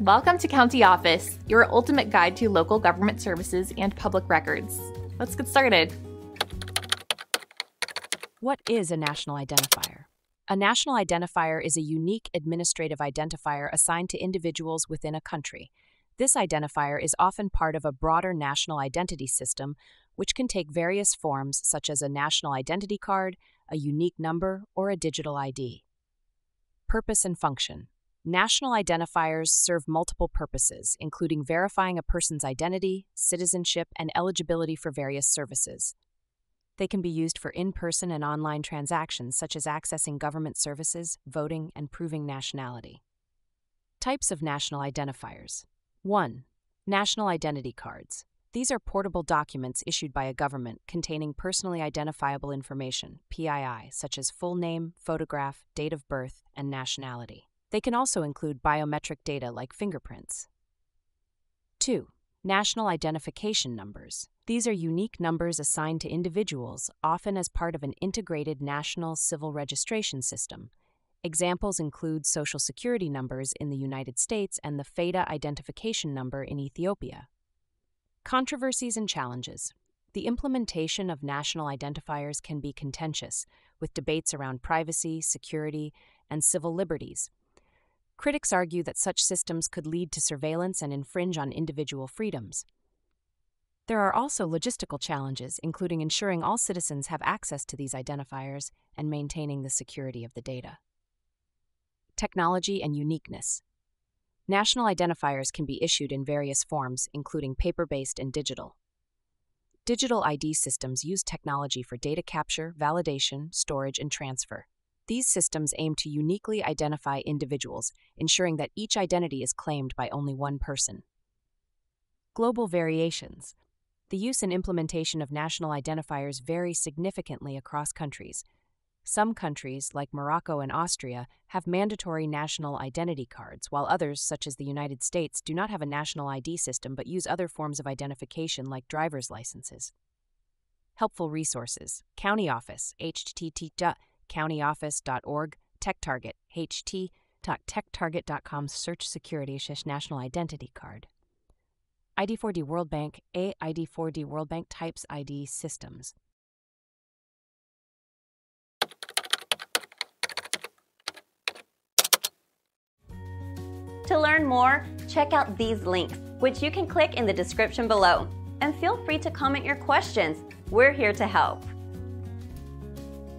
Welcome to County Office, your ultimate guide to local government services and public records. Let's get started. What is a national identifier? A national identifier is a unique administrative identifier assigned to individuals within a country. This identifier is often part of a broader national identity system, which can take various forms such as a national identity card, a unique number, or a digital ID. Purpose and function. National identifiers serve multiple purposes, including verifying a person's identity, citizenship, and eligibility for various services. They can be used for in person and online transactions, such as accessing government services, voting, and proving nationality. Types of national identifiers 1. National identity cards. These are portable documents issued by a government containing personally identifiable information, PII, such as full name, photograph, date of birth, and nationality. They can also include biometric data like fingerprints. 2. National Identification Numbers. These are unique numbers assigned to individuals, often as part of an integrated national civil registration system. Examples include Social Security numbers in the United States and the Fayda identification number in Ethiopia. Controversies and challenges. The implementation of national identifiers can be contentious, with debates around privacy, security, and civil liberties. Critics argue that such systems could lead to surveillance and infringe on individual freedoms. There are also logistical challenges, including ensuring all citizens have access to these identifiers and maintaining the security of the data. Technology and uniqueness. National identifiers can be issued in various forms, including paper based and digital. Digital ID systems use technology for data capture, validation, storage, and transfer. These systems aim to uniquely identify individuals, ensuring that each identity is claimed by only one person. Global variations. The use and implementation of national identifiers vary significantly across countries. Some countries, like Morocco and Austria, have mandatory national identity cards, while others, such as the United States, do not have a national ID system but use other forms of identification like driver's licenses. Helpful resources County Office, http countyoffice.org, TechTarget, ht.techtarget.com, search security national identity card. ID4D World Bank, A ID4D World Bank types ID systems. To learn more, check out these links, which you can click in the description below. And feel free to comment your questions. We're here to help.